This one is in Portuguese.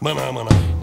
Maná, maná.